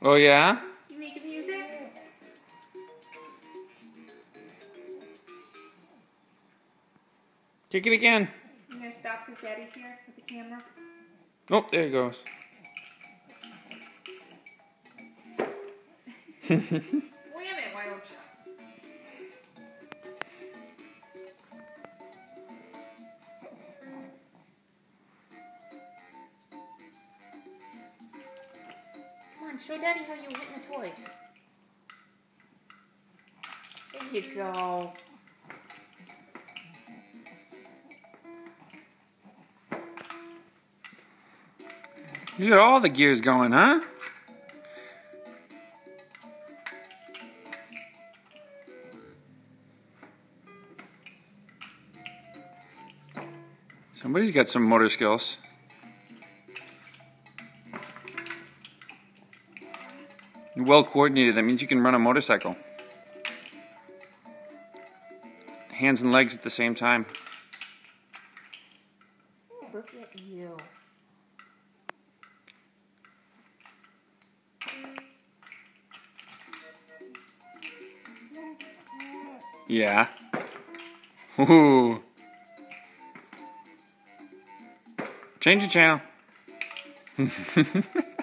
Oh, yeah? You making music? Kick it again. You gonna stop because Daddy's here with the camera? Oh, there it goes. show Daddy how you hitting the toys. There you go. You got all the gears going, huh? Somebody's got some motor skills. Well coordinated. That means you can run a motorcycle. Hands and legs at the same time. Look at you. Yeah. Ooh. Change the channel.